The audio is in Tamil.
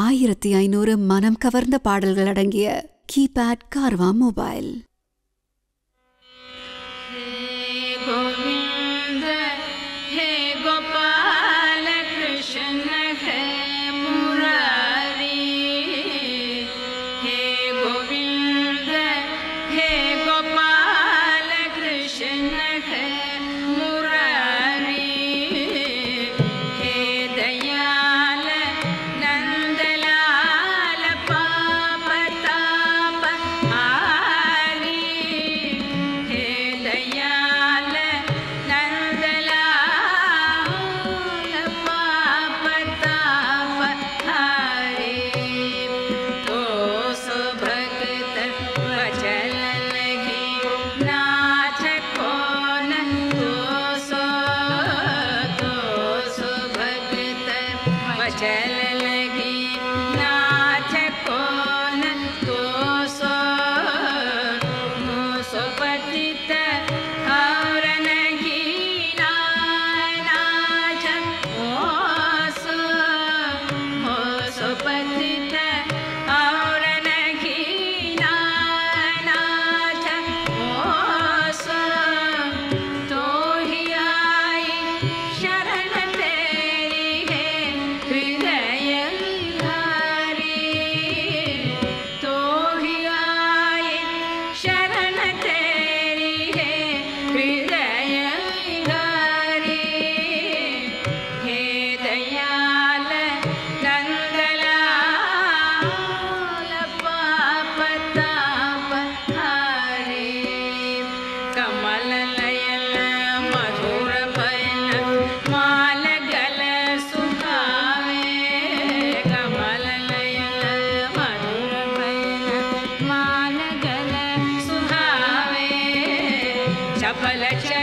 ஆயிரத்தி ஐநூறு மனம் கவர்ந்த பாடல்கள் அடங்கிய keypad Carvaan mobile. tell Valete é